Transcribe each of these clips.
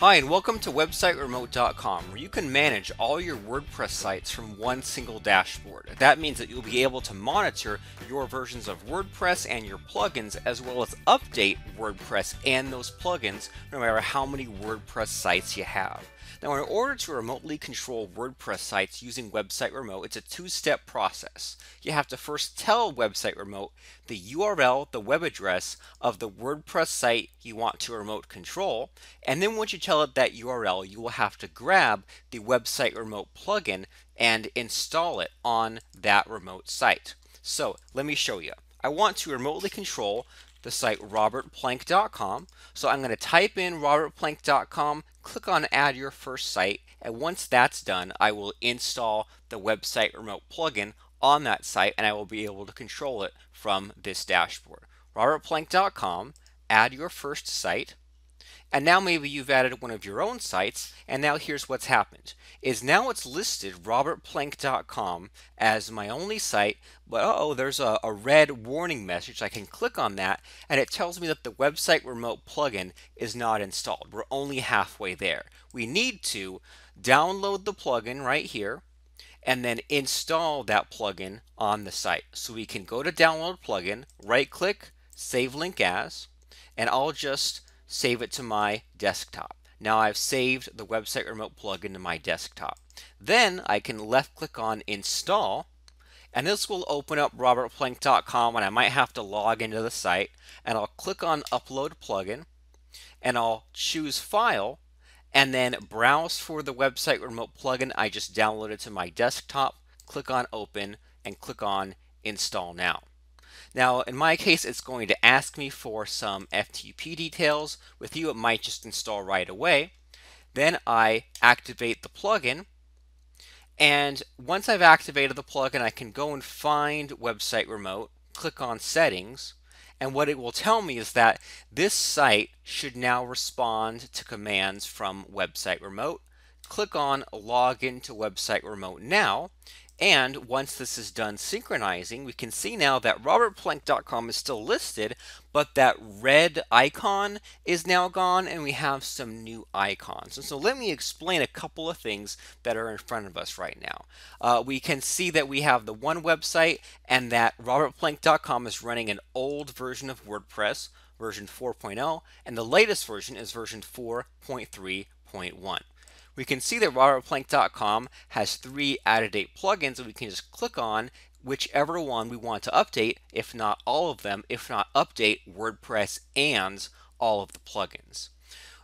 Hi, and welcome to WebsiteRemote.com, where you can manage all your WordPress sites from one single dashboard. That means that you'll be able to monitor your versions of WordPress and your plugins, as well as update WordPress and those plugins, no matter how many WordPress sites you have. Now, in order to remotely control WordPress sites using Website Remote, it's a two-step process. You have to first tell Website Remote the URL, the web address of the WordPress site you want to remote control, and then once you tell it that URL, you will have to grab the Website Remote plugin and install it on that remote site. So let me show you. I want to remotely control the site robertplank.com. So I'm going to type in robertplank.com, click on add your first site, and once that's done, I will install the website remote plugin on that site and I will be able to control it from this dashboard. robertplank.com, add your first site, and now maybe you've added one of your own sites, and now here's what's happened. Is now it's listed robertplank.com as my only site, but oh, there's a, a red warning message. I can click on that, and it tells me that the website remote plugin is not installed. We're only halfway there. We need to download the plugin right here, and then install that plugin on the site. So we can go to download plugin, right click, save link as, and I'll just save it to my desktop. Now I've saved the website remote plugin to my desktop. Then I can left click on install and this will open up robertplank.com and I might have to log into the site and I'll click on upload plugin and I'll choose file and then browse for the website remote plugin I just downloaded to my desktop click on open and click on install now. Now, in my case, it's going to ask me for some FTP details. With you, it might just install right away. Then I activate the plugin. And once I've activated the plugin, I can go and find Website Remote, click on Settings, and what it will tell me is that this site should now respond to commands from Website Remote. Click on Login to Website Remote now, and once this is done synchronizing, we can see now that robertplank.com is still listed, but that red icon is now gone and we have some new icons. And so let me explain a couple of things that are in front of us right now. Uh, we can see that we have the one website and that robertplank.com is running an old version of WordPress, version 4.0, and the latest version is version 4.3.1 we can see that robertplank.com has three out-of-date plugins that we can just click on whichever one we want to update, if not all of them, if not update WordPress and all of the plugins.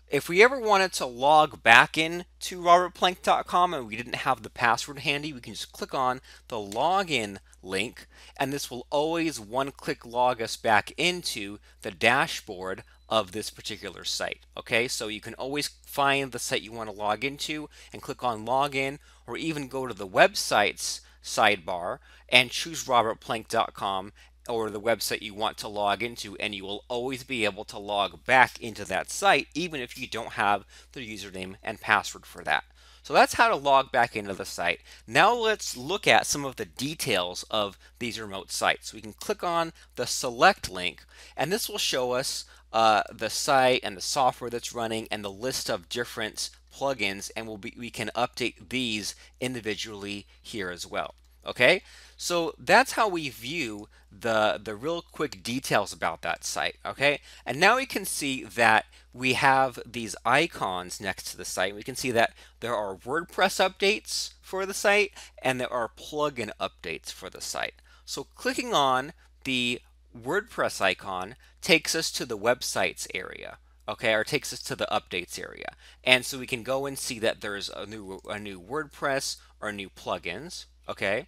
If we ever wanted to log back in to robertplank.com and we didn't have the password handy, we can just click on the login link and this will always one-click log us back into the dashboard of this particular site. Okay, so you can always find the site you want to log into and click on login or even go to the websites sidebar and choose robertplank.com or the website you want to log into and you will always be able to log back into that site even if you don't have the username and password for that. So that's how to log back into the site. Now let's look at some of the details of these remote sites. We can click on the select link and this will show us uh, the site and the software that's running and the list of different plugins and we'll be, we can update these individually here as well. Okay, so that's how we view the, the real quick details about that site. Okay, and now we can see that we have these icons next to the site. We can see that there are WordPress updates for the site and there are plugin updates for the site. So clicking on the WordPress icon takes us to the websites area okay or takes us to the updates area and so we can go and see that there's a new a new WordPress or new plugins okay?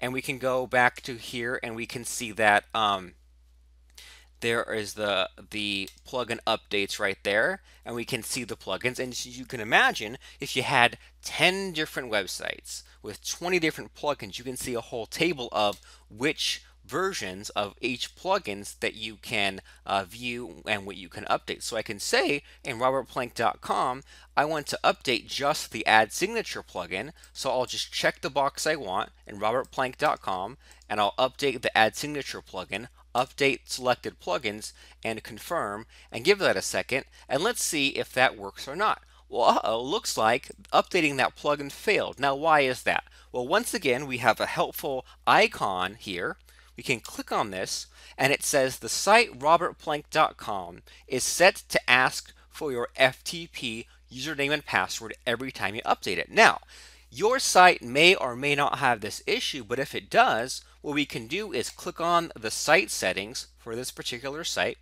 And we can go back to here and we can see that um, there is the the plugin updates right there and we can see the plugins. And you can imagine if you had 10 different websites with 20 different plugins you can see a whole table of which versions of each plugins that you can uh, view and what you can update. So I can say in robertplank.com, I want to update just the add signature plugin. So I'll just check the box I want in robertplank.com and I'll update the add signature plugin update selected plugins and confirm and give that a second and let's see if that works or not. Well, uh-oh, looks like updating that plugin failed. Now, why is that? Well, once again, we have a helpful icon here. We can click on this and it says the site robertplank.com is set to ask for your FTP username and password every time you update it. Now, your site may or may not have this issue, but if it does, what we can do is click on the site settings for this particular site,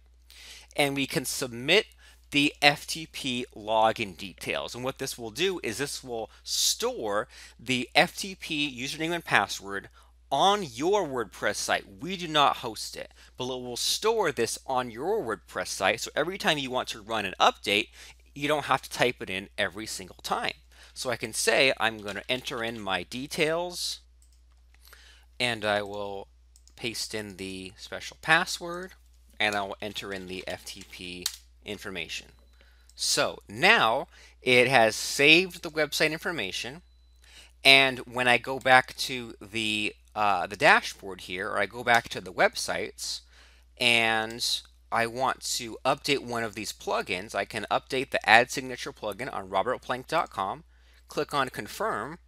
and we can submit the FTP login details. And what this will do is this will store the FTP username and password on your WordPress site. We do not host it, but it will store this on your WordPress site. So every time you want to run an update, you don't have to type it in every single time. So I can say I'm going to enter in my details and I will paste in the special password and I will enter in the FTP information. So now it has saved the website information and when I go back to the uh, the dashboard here or I go back to the websites and I want to update one of these plugins, I can update the Add Signature plugin on robertplank.com, click on Confirm,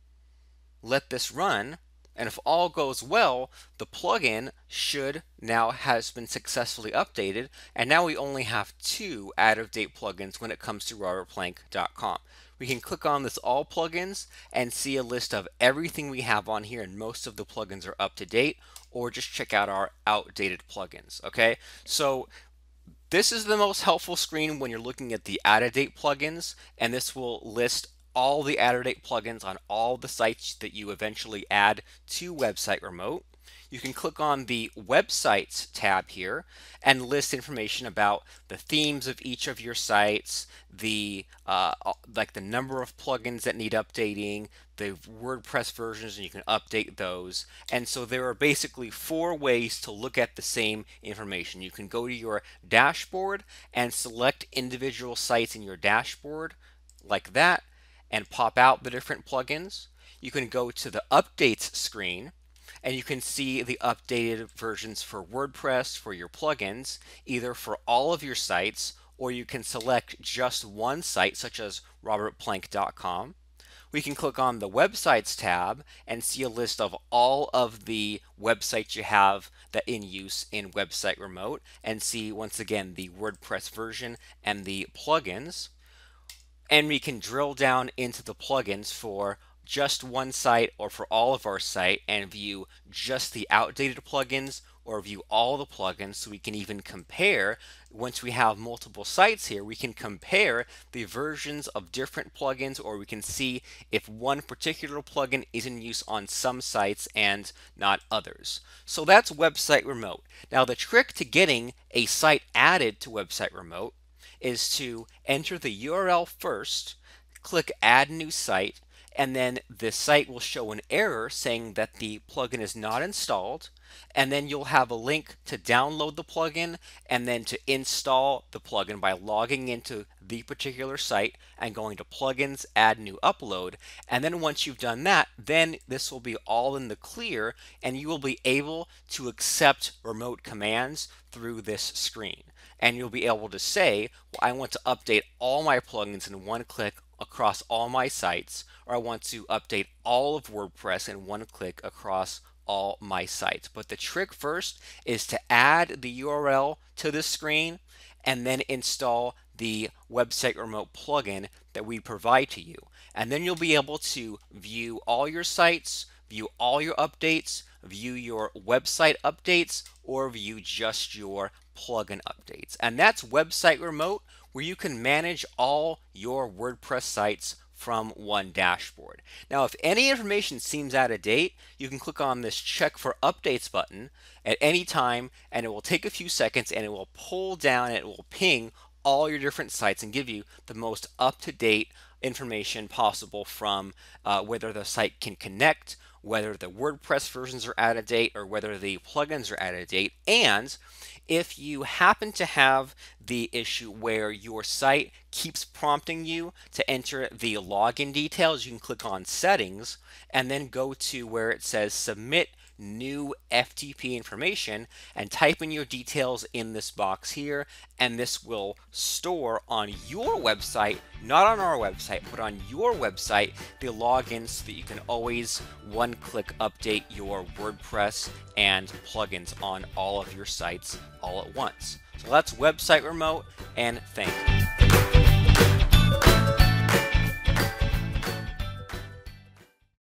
let this run, and if all goes well, the plugin should now has been successfully updated. And now we only have two out-of-date plugins when it comes to robertplank.com. We can click on this all plugins and see a list of everything we have on here and most of the plugins are up to date or just check out our outdated plugins. Okay, so this is the most helpful screen when you're looking at the out-of-date plugins and this will list all the out-of-date plugins on all the sites that you eventually add to Website Remote. You can click on the Websites tab here and list information about the themes of each of your sites, the uh, like the number of plugins that need updating, the WordPress versions, and you can update those. And so there are basically four ways to look at the same information. You can go to your dashboard and select individual sites in your dashboard like that and pop out the different plugins. You can go to the updates screen and you can see the updated versions for WordPress for your plugins, either for all of your sites or you can select just one site such as robertplank.com. We can click on the websites tab and see a list of all of the websites you have that in use in website remote and see once again the WordPress version and the plugins and we can drill down into the plugins for just one site or for all of our site and view just the outdated plugins or view all the plugins so we can even compare. Once we have multiple sites here we can compare the versions of different plugins or we can see if one particular plugin is in use on some sites and not others. So that's website remote. Now the trick to getting a site added to website remote is to enter the URL first, click add new site, and then the site will show an error saying that the plugin is not installed. And then you'll have a link to download the plugin and then to install the plugin by logging into the particular site and going to plugins add new upload. And then once you've done that then this will be all in the clear and you will be able to accept remote commands through this screen. And you'll be able to say well, I want to update all my plugins in one click across all my sites or I want to update all of WordPress in one click across all my sites. But the trick first is to add the URL to the screen and then install the website remote plugin that we provide to you. And then you'll be able to view all your sites, view all your updates, view your website updates, or view just your plugin updates. And that's website remote where you can manage all your WordPress sites from one dashboard. Now, if any information seems out of date, you can click on this check for updates button at any time and it will take a few seconds and it will pull down and it will ping all your different sites and give you the most up-to-date information possible from uh, whether the site can connect, whether the WordPress versions are out of date, or whether the plugins are out of date, and if you happen to have the issue where your site keeps prompting you to enter the login details, you can click on settings and then go to where it says submit new FTP information and type in your details in this box here and this will store on your website, not on our website, but on your website, the logins so that you can always one click update your WordPress and plugins on all of your sites all at once. So that's Website Remote and thank you.